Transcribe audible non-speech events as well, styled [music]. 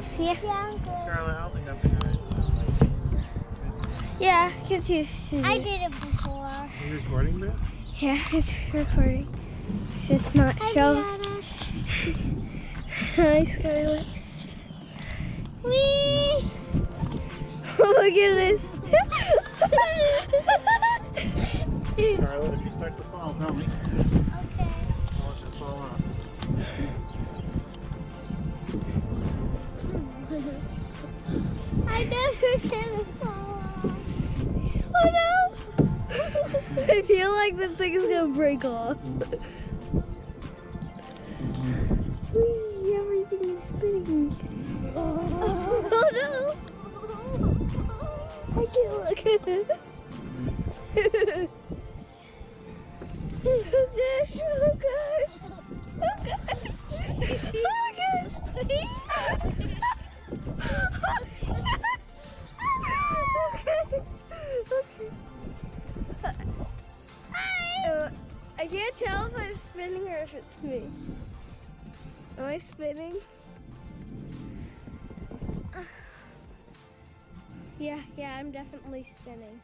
good? Yeah. Yeah, Scarlett, I don't think that's a good idea. Yeah, because you see. I did it before. Are you recording this? Yeah, [laughs] it's recording. It's just not Hi, showing. Hi, Scarlett. Whee! [laughs] Look at this. [laughs] Scarlett, if you start to fall, tell me. Oh no! I feel like this thing is gonna break off. Whee, everything is spinning. Oh, oh no! I can't look [laughs] I can't tell if I'm spinning or if it's me. Am I spinning? [sighs] Yeah, yeah, I'm definitely spinning.